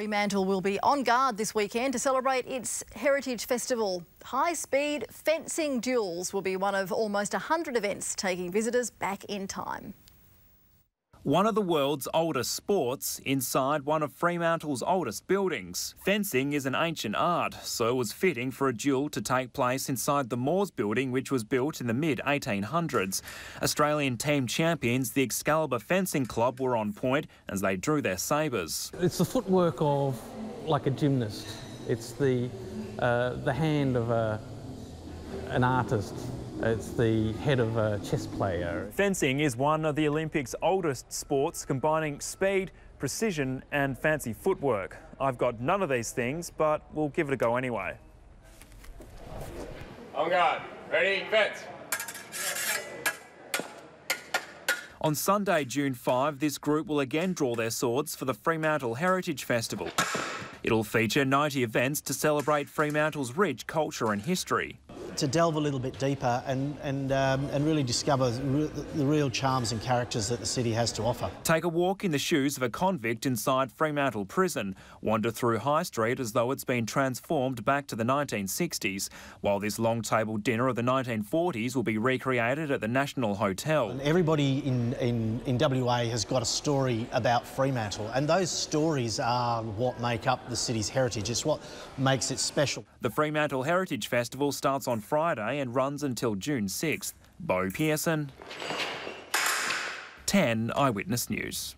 Fremantle will be on guard this weekend to celebrate its Heritage Festival. High speed fencing duels will be one of almost 100 events taking visitors back in time. One of the world's oldest sports inside one of Fremantle's oldest buildings. Fencing is an ancient art, so it was fitting for a duel to take place inside the Moores building, which was built in the mid 1800s. Australian team champions, the Excalibur Fencing Club, were on point as they drew their sabres. It's the footwork of like a gymnast, it's the, uh, the hand of a, an artist. It's the head of a chess player. Fencing is one of the Olympics' oldest sports, combining speed, precision and fancy footwork. I've got none of these things, but we'll give it a go anyway. On guard. Ready, fence. On Sunday, June 5, this group will again draw their swords for the Fremantle Heritage Festival. It'll feature 90 events to celebrate Fremantle's rich culture and history to delve a little bit deeper and, and, um, and really discover the real charms and characters that the city has to offer. Take a walk in the shoes of a convict inside Fremantle Prison. Wander through High Street as though it's been transformed back to the 1960s, while this long table dinner of the 1940s will be recreated at the National Hotel. And everybody in, in, in WA has got a story about Fremantle, and those stories are what make up the city's heritage. It's what makes it special. The Fremantle Heritage Festival starts Friday and runs until June 6th. Bo Pearson, 10 Eyewitness News.